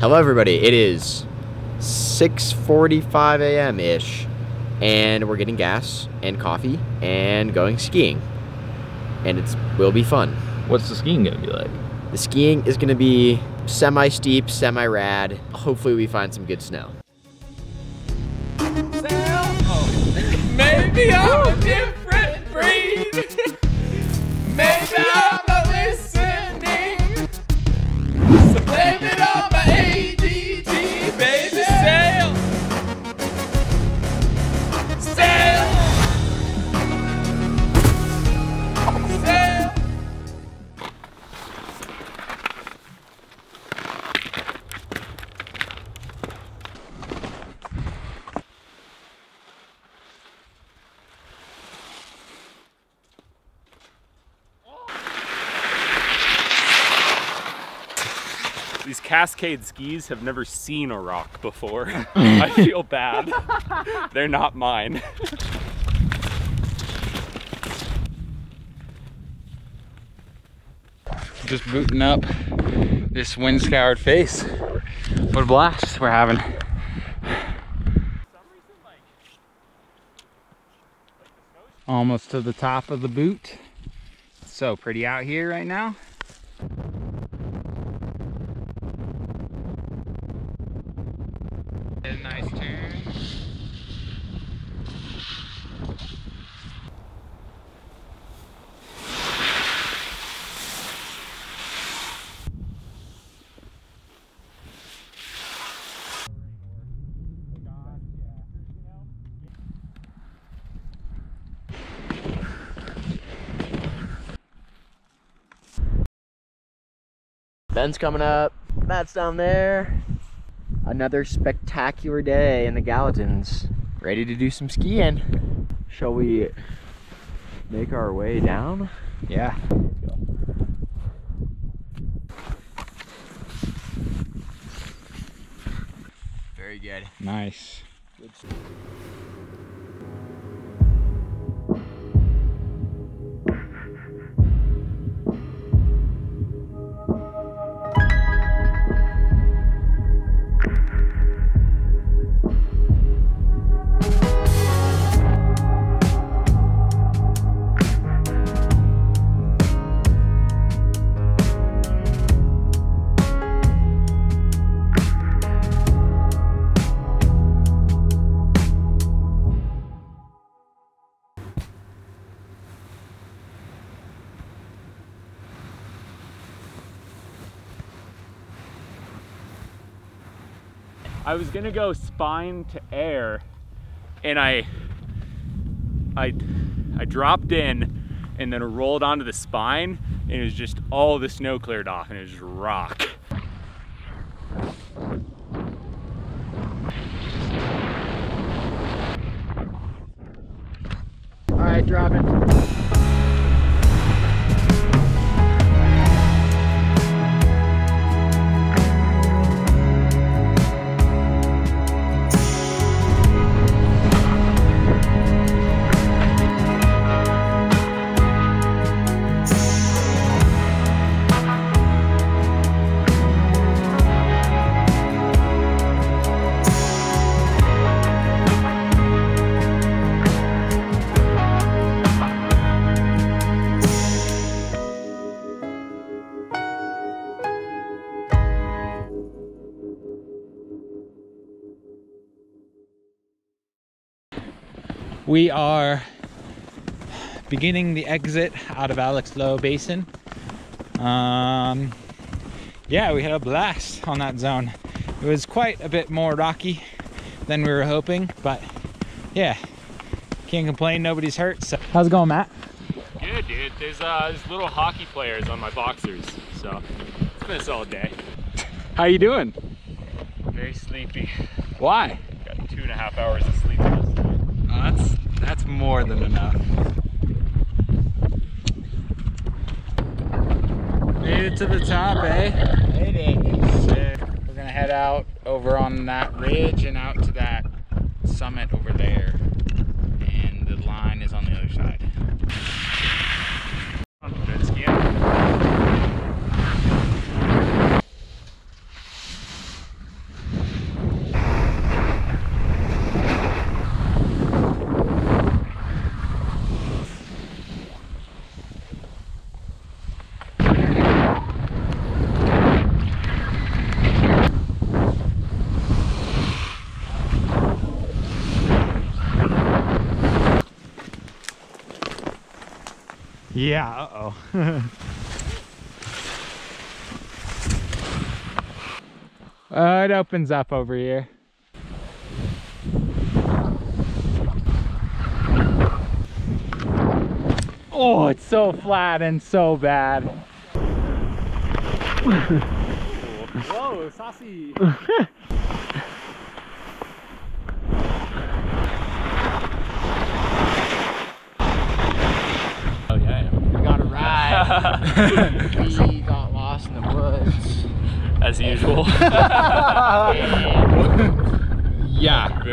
Hello everybody, it is 6.45 a.m.-ish and we're getting gas and coffee and going skiing. And it's will be fun. What's the skiing gonna be like? The skiing is gonna be semi-steep, semi-rad. Hopefully we find some good snow. Maybe I'm a These Cascade skis have never seen a rock before. I feel bad. They're not mine. Just booting up this wind scoured face. What a blast we're having. Almost to the top of the boot. So pretty out here right now. A nice turn. Ben's coming up. Matt's down there. Another spectacular day in the Gallatins. Ready to do some skiing. Shall we make our way down? Yeah. Very good. Nice. I was gonna go spine to air and I I I dropped in and then rolled onto the spine and it was just all the snow cleared off and it was rock. All right, drop it. We are beginning the exit out of Alex Lowe Basin. Um, yeah, we had a blast on that zone. It was quite a bit more rocky than we were hoping, but yeah, can't complain. Nobody's hurt. So. How's it going, Matt? Good dude, there's uh there's little hockey players on my boxers, so it's been a solid day. How you doing? Very sleepy. Why? Got two and a half hours of sleep last night. Oh, that's that's more than enough. Made it to the top, eh? Made it. Sick. We're gonna head out over on that ridge and out to that summit over there. And the line is on the other side. Good skiing. Yeah, uh-oh. uh, it opens up over here. Oh, it's so flat and so bad. Whoa, saucy. oh yeah. We got a ride. we got lost in the woods. As usual. Yeah.